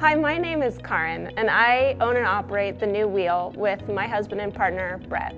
Hi, my name is Karin, and I own and operate The New Wheel with my husband and partner, Brett.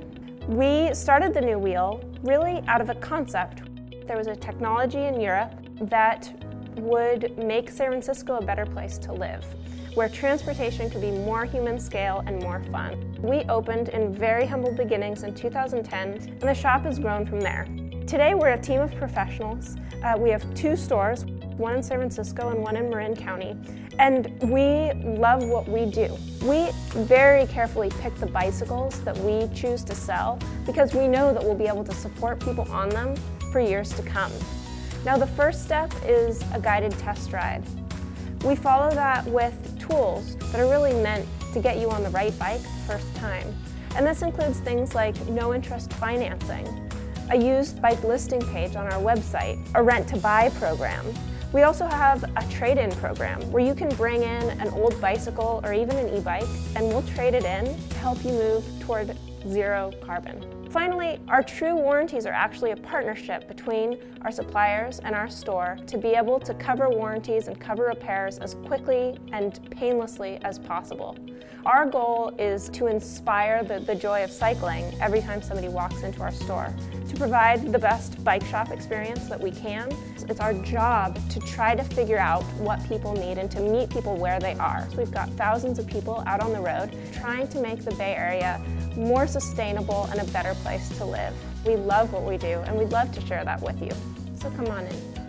We started The New Wheel really out of a concept. There was a technology in Europe that would make San Francisco a better place to live, where transportation could be more human scale and more fun. We opened in very humble beginnings in 2010, and the shop has grown from there. Today we're a team of professionals. Uh, we have two stores, one in San Francisco and one in Marin County, and we love what we do. We very carefully pick the bicycles that we choose to sell because we know that we'll be able to support people on them for years to come. Now the first step is a guided test ride. We follow that with tools that are really meant to get you on the right bike the first time. And this includes things like no interest financing, a used bike listing page on our website, a rent to buy program. We also have a trade-in program where you can bring in an old bicycle or even an e-bike and we'll trade it in to help you move toward zero carbon. Finally, our true warranties are actually a partnership between our suppliers and our store to be able to cover warranties and cover repairs as quickly and painlessly as possible. Our goal is to inspire the, the joy of cycling every time somebody walks into our store, to provide the best bike shop experience that we can. It's our job to try to figure out what people need and to meet people where they are. So we've got thousands of people out on the road trying to make the Bay Area more sustainable and a better place to live. We love what we do and we'd love to share that with you. So come on in.